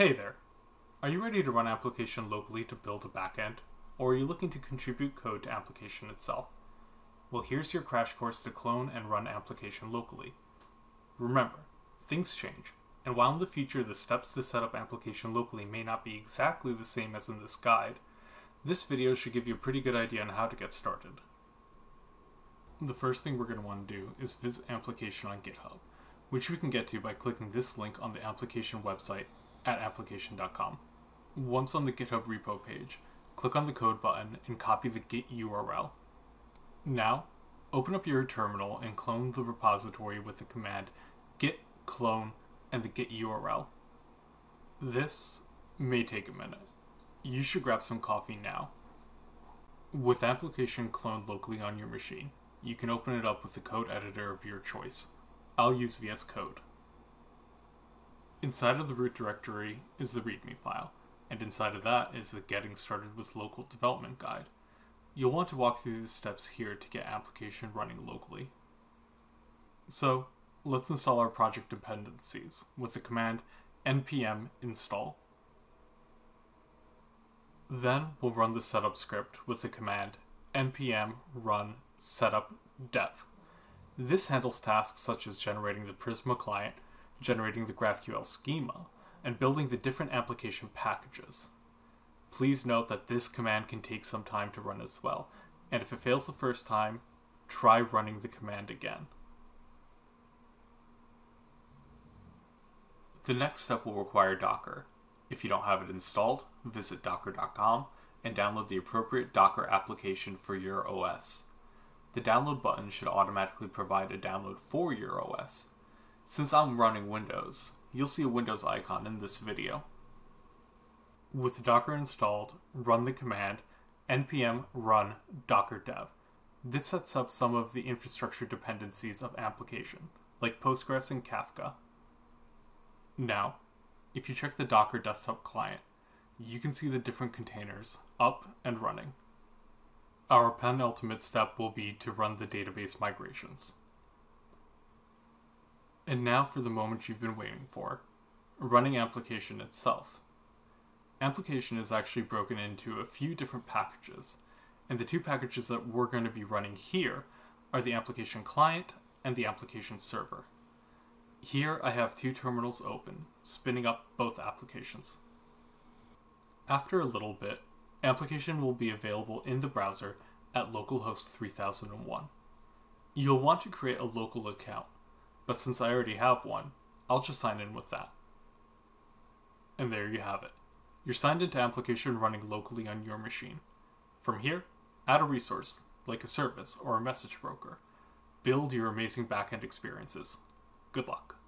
Hey there! Are you ready to run Amplication locally to build a backend? Or are you looking to contribute code to Amplication itself? Well, here's your crash course to clone and run Amplication locally. Remember, things change, and while in the future the steps to set up Amplication locally may not be exactly the same as in this guide, this video should give you a pretty good idea on how to get started. The first thing we're going to want to do is visit Amplication on GitHub, which we can get to by clicking this link on the Amplication website at amplication.com. Once on the GitHub repo page, click on the code button and copy the git URL. Now, open up your terminal and clone the repository with the command git clone and the git URL. This may take a minute. You should grab some coffee now. With Amplication cloned locally on your machine, you can open it up with the code editor of your choice. I'll use VS Code. Inside of the root directory is the README file, and inside of that is the Getting Started with Local Development Guide. You'll want to walk through the steps here to get Amplication running locally. So, let's install our project dependencies with the command npm install. Then we'll run the setup script with the command npm run setup dev. This handles tasks such as generating the Prisma client, generating the GraphQL schema, and building the different Amplication packages. Please note that this command can take some time to run as well, and if it fails the first time, try running the command again. The next step will require Docker. If you don't have it installed, visit docker.com and download the appropriate Docker application for your OS. The download button should automatically provide a download for your OS. Since I'm running Windows, you'll see a Windows icon in this video. With Docker installed, run the command npm run docker dev. This sets up some of the infrastructure dependencies of Amplication, like Postgres and Kafka. Now, if you check the Docker desktop client, you can see the different containers up and running. Our penultimate step will be to run the database migrations. And now for the moment you've been waiting for running Amplication itself. Amplication is actually broken into a few different packages, and the two packages that we're going to be running here are the Amplication client and the Amplication server. Here I have two terminals open, spinning up both applications. After a little bit, Amplication will be available in the browser at localhost 3001. You'll want to create a local account, but since I already have one, I'll just sign in with that. And there you have it. You're signed into Amplication running locally on your machine. From here, add a resource, like a service or a message broker. Build your amazing backend experiences. Good luck.